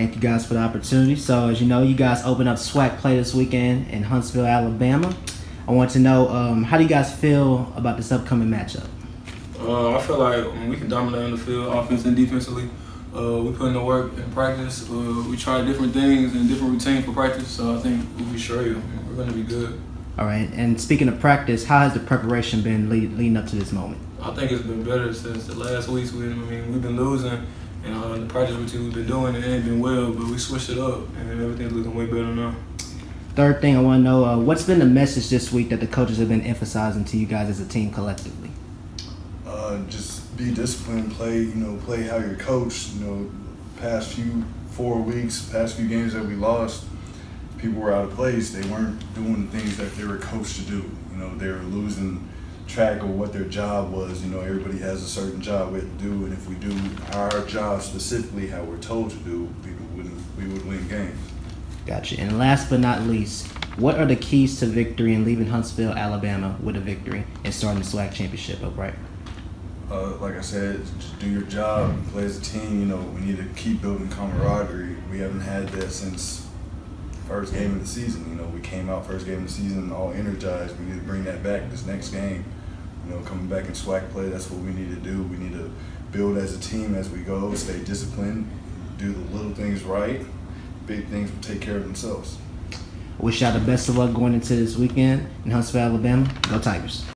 Thank you guys for the opportunity. So, as you know, you guys open up SWAC play this weekend in Huntsville, Alabama. I want to know um, how do you guys feel about this upcoming matchup? Uh, I feel like we can dominate on the field, offense and defensively. Uh, we put in the work in practice. Uh, we try different things and different routines for practice. So I think we'll be sure we're going to be good. All right. And speaking of practice, how has the preparation been lead, leading up to this moment? I think it's been better since the last weeks. We, I mean, we've been losing, and uh, the practice routine we've been doing it ain't been well, but we switched it up, and everything's looking way better now. Third thing I want to know, uh, what's been the message this week that the coaches have been emphasizing to you guys as a team collectively? Uh, just be disciplined, play, you know, play how you're coached. You know, past few four weeks, past few games that we lost, people were out of place. They weren't doing the things that they were coached to do. You know, they were losing track of what their job was. You know, everybody has a certain job we have to do, and if we do our job specifically how we're told to do, we would we would win games. Gotcha. And last but not least, what are the keys to victory in leaving Huntsville, Alabama, with a victory and starting the SWAC championship upright? Uh, like I said, just do your job, and play as a team. You know, we need to keep building camaraderie. We haven't had that since first game of the season. You know, we came out first game of the season all energized. We need to bring that back this next game. Know, coming back in SWAC play, that's what we need to do. We need to build as a team as we go, stay disciplined, do the little things right. Big things will take care of themselves. I wish y'all the best of luck going into this weekend in Huntsville, Alabama. Go Tigers.